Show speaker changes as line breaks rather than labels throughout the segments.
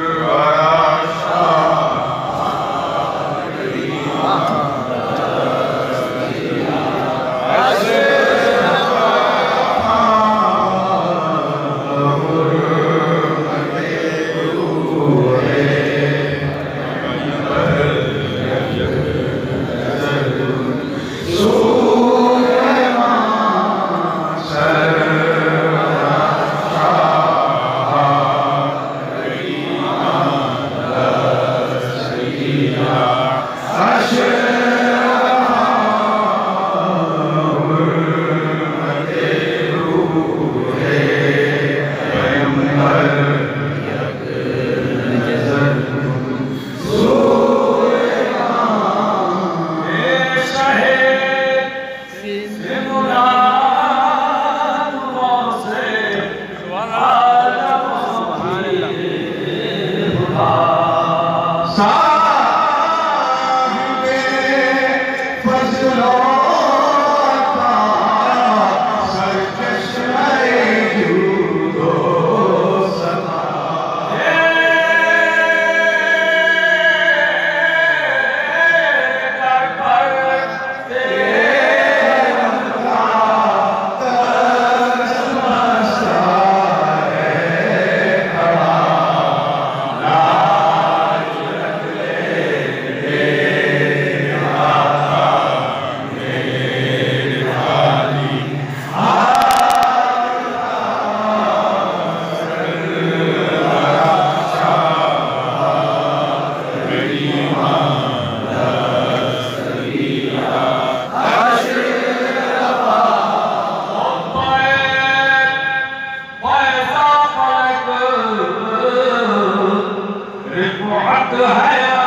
Guru. Sashem.
对吧？还有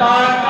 তার